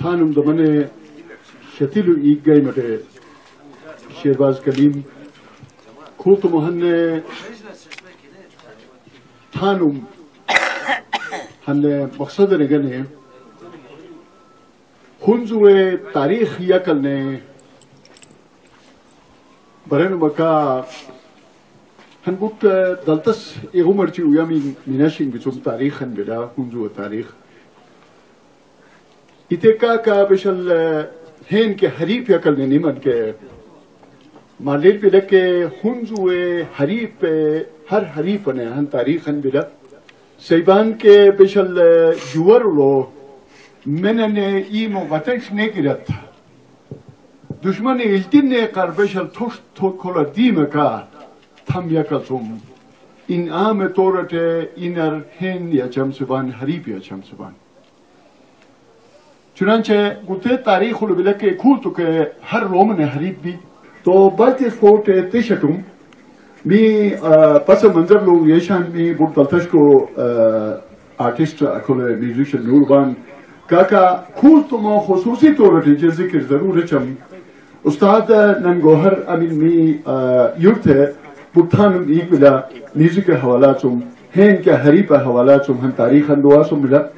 Tanum da mane Shatilu Iggay mate Sherbaz Kalim Kultu Mohanne Tanum Hanne مقصد نگنے خنزوے تاریخ یکل نے burn مکا هنقول دلتس إغمر تيو يامي مناشين بتوم تاريخا بلا اتیک کا کا پیشل ہین کے حریف یکل نے نیمٹ کے مال بھی رکے ہنجوئے حریف پہ، ہر حریف نے ہن تاریخ ہن بھی لکھ سیبان کے بشل جوار لو میں نے ای غتنش نے کی رت دشمن علطن نے کر کھولا دیم کا۔ میں یکل سوم ان آ میں تو رٹ انجم سبان، حریف یا چم سبحان تاریخ رو بله که کول تو که هر رومن حریب بی تو بالتی فورت تشکم می پس منظر لو یشان می بود دلتش کو آرتیست اکل میوزیشن نوربان کاکا کول تو ما خصوصی طورتی چه ذکر ضرور چم استاد ننگوهر امین می یورته بطانم ایک بلا میوزک حوالاتم هین که حریب حوالاتم هم تاریخ اندواسم بلا çok tale, salate tel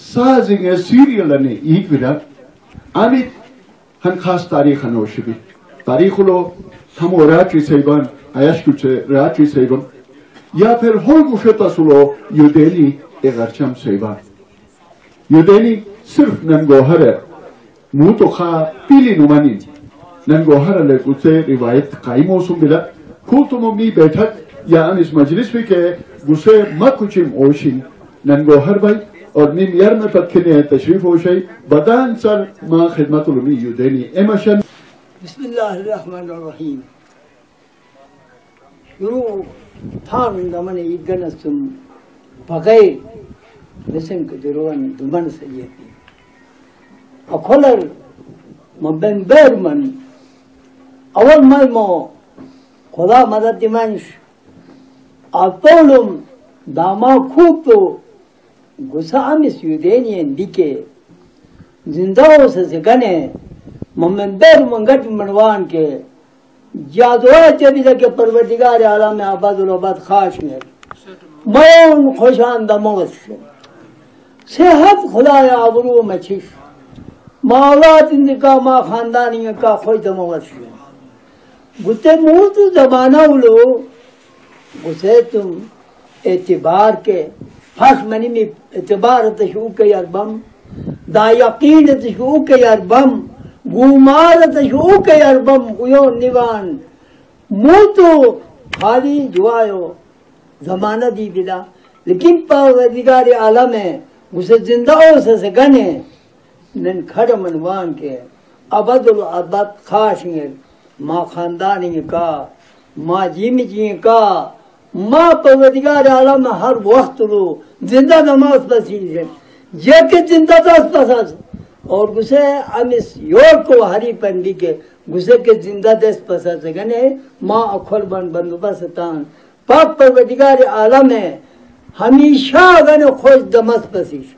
وكنا هن إيمو ایک خاص تاریخ نوشبی تاریخ لو ہم راچی سیبان، آیاش کچھ راچی سیبان۔ یا پھر ہول سلو یودینی اگرچم سیبان۔ یودینی صرف ننگوہر ہے مو تو خواہ پیلی نمانی۔ ننگوہر لے کچھ روایت قائم ہو سن بلا کھو تم امی بیٹھک، یا ان اس مجلس بھی کہ گسے مکچم اوشن ننگوہر بھائی اور نیم یار میں پتکنے تشریف ہو شئی بدان سر ما خدمت علمی یودینی امشن بسم الله الرحمن الرحيم يرو ثان دمن يدنسم بغير بسم كدروان دمن سيتي أقولر مبن بيرمن أول ما مو خدا مدد دمانش أطولم داما خوب دیکے زندہ ہو سکنے ممندر منگٹ منوان کے جادوہ چبی لکے پروردگار عالم آباد العباد خاش میں مون خوشان دموت سے صحت خدا آبرو مچش مولات اندکا ما خاندانی کا خوش دموت سے گتے مورت زمانہ لو گسے تم اعتبار کے فاش منی می اعتبار تشو یار بم دا یقین تشو یار بم گومار تشو یار بم کویو نیوان مو تو خالی جوایو زمانہ دی بلا، لیکن پروردگار عالم ہے اسے زندہ ہو سکنے نن کھڑ منوان کے ابد العبد خاش ما خاندانی کا ما جیم جی کا۔ ماں پروردگار عالم ہر وقت رو زندہ نماز پسیز ہے یہ کہ زندہ دست پساز اور گسے ہم اس یور کو ہری پندی کے گسے کے زندہ دست پساز گنے ماں اکھر بن بندوبستان پاک پروردگار عالم ہے۔ ہمیشہ گنے خوش دمس پسیز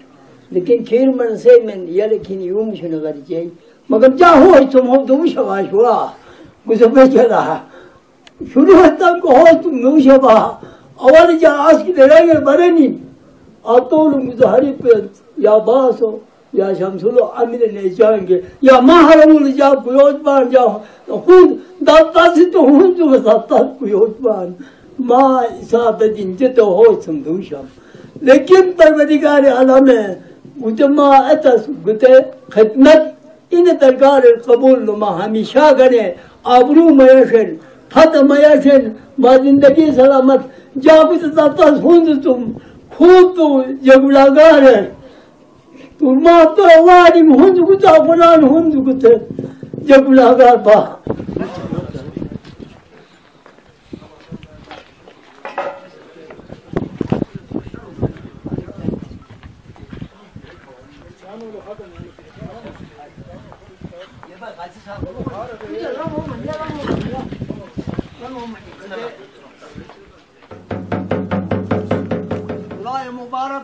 لیکن کھیر من سے من یہ لیکن یوں مجھے نگر چاہیے مگر جا ہوئی تم ہو تو شواش ہوا۔ گسے بیچے رہا شروع تک ہو، تم نوشے با اول جا آس کی لڑائی میں بڑے نہیں آتول مظہری پہ یا باس ہو یا شمسلو امیر لے جائیں گے یا محرم لے جا قیوت بان جا خود داتا سے تو ہوں جو بساتا قیوت بان ما حساب دین جتے ہو سمدوشم لیکن پروردگار عالم ہے مجھے ما اتس گتے خدمت ان درگار قبول نما ہمیشہ گنے آبرو میشن فتح میشن ما زندگی سلامت 호도 여불라가래 또마또 와림 혼주고 자고난 혼주고 대 여불라가 봐 얘발 같이 자. 그래, 나뭐 만나 나뭐 만나. 나뭐 만나.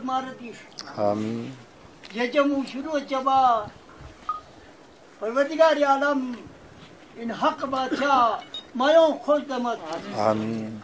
مارتیش آمین یہ جم اچھرو چبا پروردگار عالم ان حق بادشاہ مایوں خوش دمت آمین, آمین.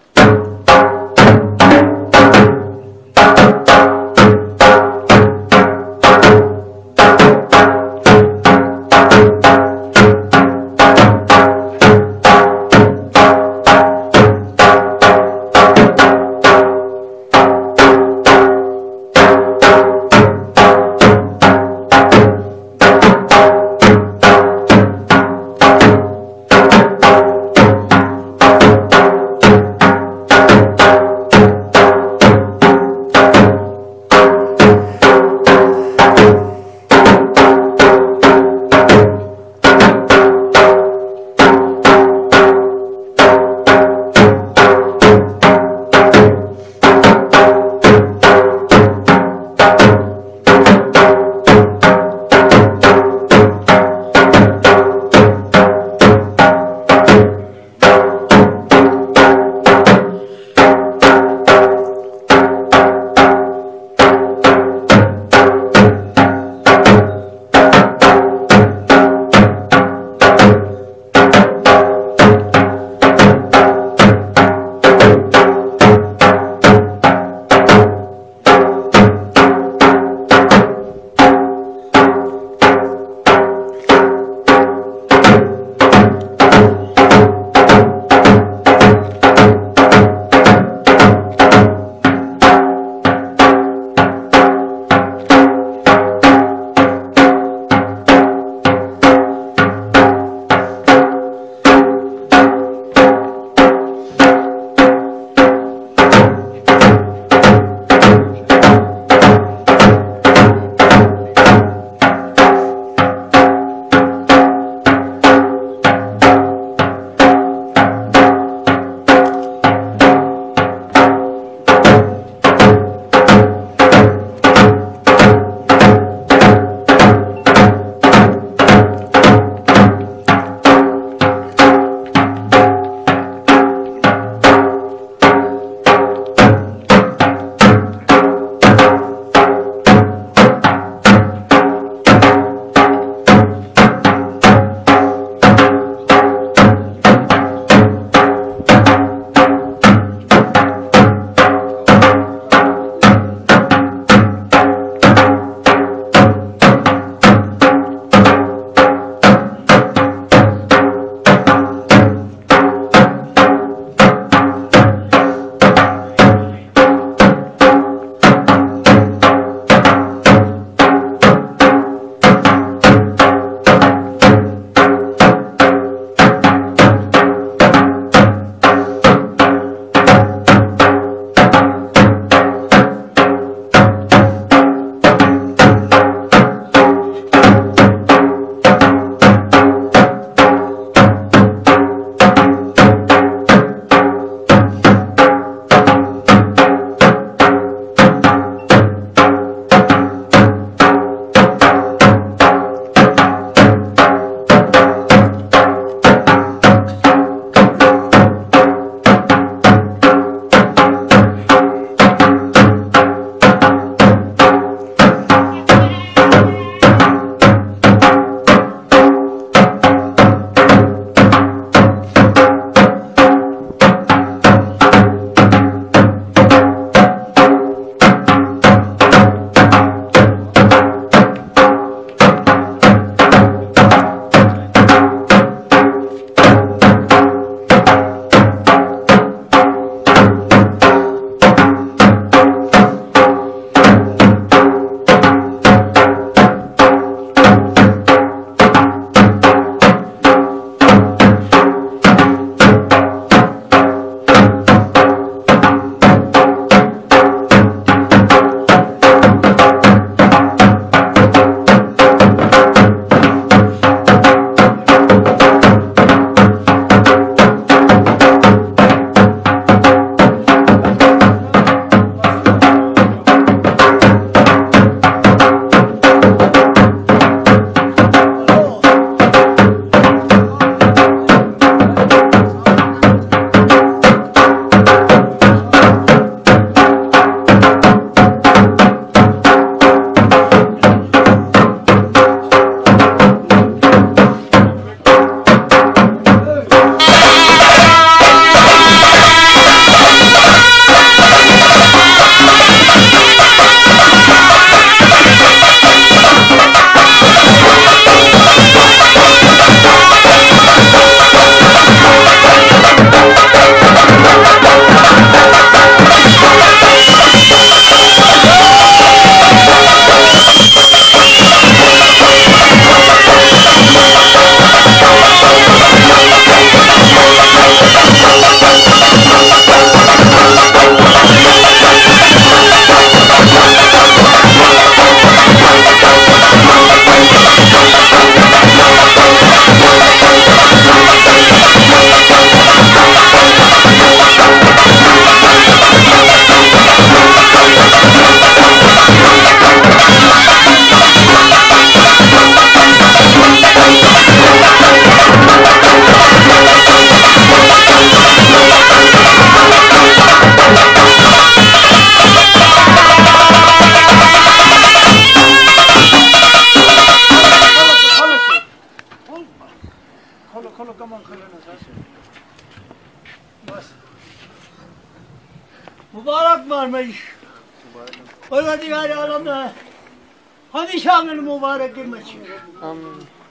پروردگار عالم نے ہمیشہ میں مبارک کی مچھی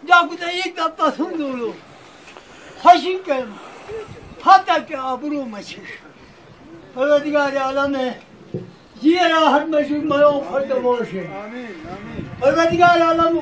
جا کتے ایک دب پسند دولو خوشی کے حتی کے آبرو مچھی پروردگار عالم نے یہ راحت مشہور میوں فرد موشے پروردگار عالم